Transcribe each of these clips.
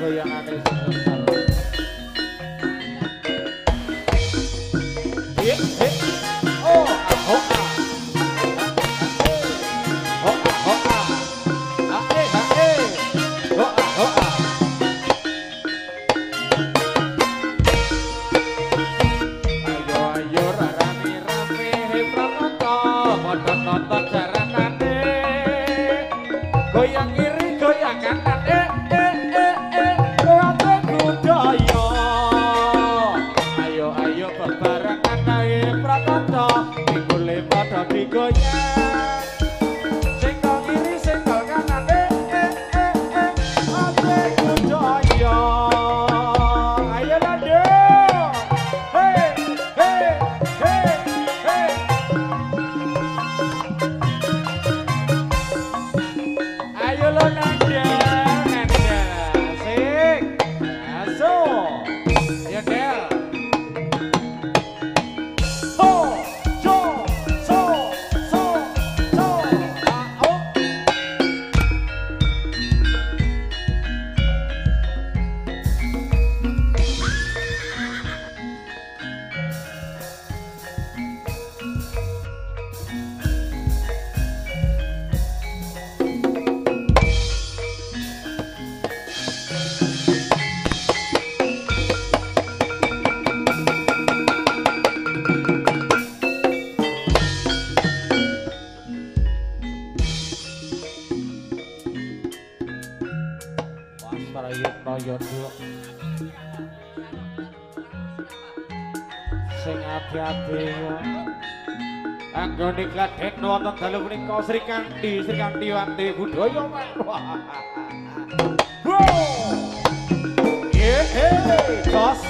So yung aking jodho sing abi-abi anggo nikladekno wonten dalu menika Sri Kanti Sri Kanti wanti budaya wae Yeah, hey, hey, hey,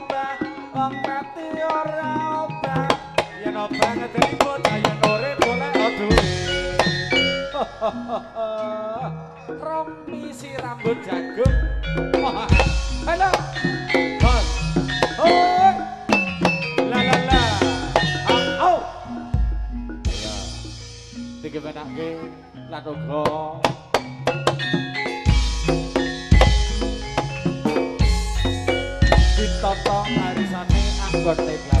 Rompi si rambut jagung. Halo. Bos. Oh. La la la. Ah, au. Ya. Tiga benak ke Latogo. Ditotong arisane anggote.